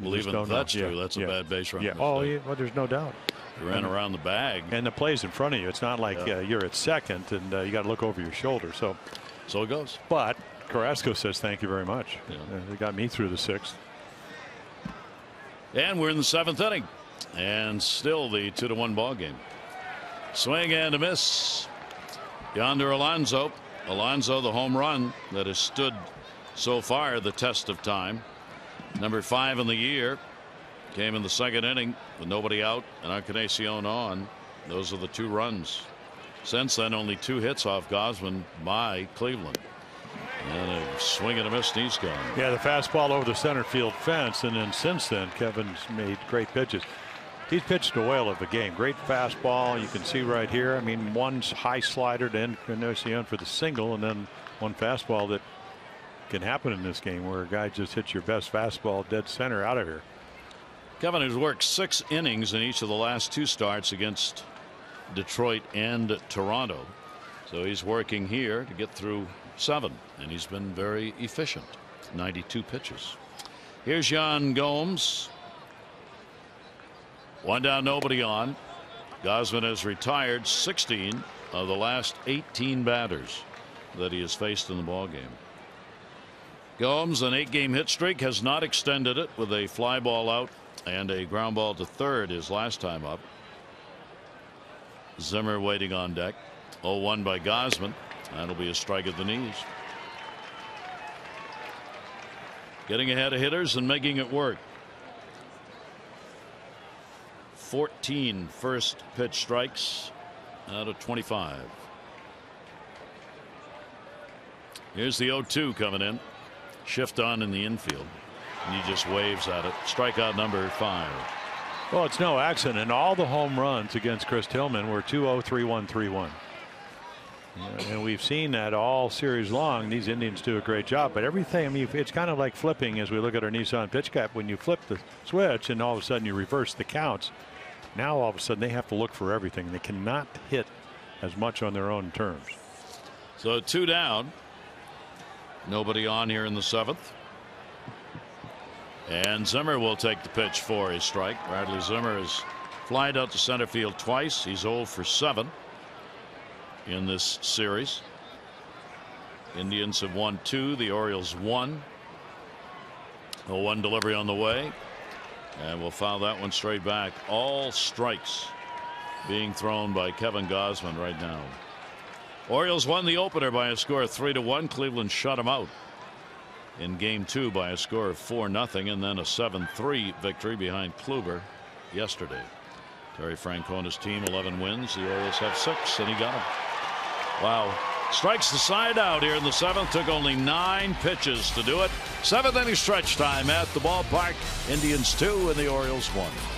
Well, even don't that's know. true. Yeah, That's a yeah. bad base run. Yeah. Oh, yeah. Well, there's no doubt. You ran around the bag. And the play's in front of you. It's not like Yeah. uh, you're at second and uh, you got to look over your shoulder. So, so it goes. But Carrasco says thank you very much. Yeah. Uh, they got me through the sixth. And we're in the seventh inning. And still the two to one ball game. Swing and a miss. Yonder Alonso. Alonso, the home run that has stood so far the test of time. Number five in the year. Came in the second inning with nobody out and Encarnacion on. Those are the two runs. Since then, only two hits off Gausman by Cleveland. And a swing and a miss, and he's gone. Yeah, the fastball over the center field fence, and then since then, Kevin's made great pitches. He's pitched a whale of a game. Great fastball. You can see right here. I mean, one high slider to Encarnacion for the single, and then one fastball that can happen in this game where a guy just hits your best fastball dead center out of here. Kevin has worked six innings in each of the last two starts against Detroit and Toronto. So he's working here to get through seven, and he's been very efficient. 92 pitches. Here's Yan Gomes. One down, nobody on. Gausman has retired 16 of the last 18 batters that he has faced in the ballgame. Gomes, an eight game hit streak, has not extended it with a fly ball out and a ground ball to third his last time up. Zimmer waiting on deck. 0 1 by Gausman. That'll be a strike at the knees. Getting ahead of hitters and making it work. 14 first pitch strikes out of 25. Here's the 0 2 coming in. Shift on in the infield. And he just waves at it. Strikeout number five. Well, it's no accident. And all the home runs against Chris Tillman were 2 0 3 1 3 1. And we've seen that all series long. These Indians do a great job. But everything, I mean, it's kind of like flipping as we look at our Nissan pitch cap. When you flip the switch and all of a sudden you reverse the counts, now all of a sudden they have to look for everything. They cannot hit as much on their own terms. So two down. Nobody on here in the seventh. And Zimmer will take the pitch for a strike. Bradley Zimmer has flied out to center field twice. He's 0 for 7 in this series. Indians have won two. The Orioles won. A oh, one delivery on the way. And we'll foul that one straight back. All strikes being thrown by Kevin Gausman right now. Orioles won the opener by a score of three to one. Cleveland shut them out in game two by a score of four nothing and then a 7-3 victory behind Kluber yesterday. Terry Francona's team 11 wins. The Orioles have six and he got them. Wow. Strikes the side out here in the seventh. Took only nine pitches to do it. Seventh inning stretch time at the ballpark. Indians two and the Orioles one.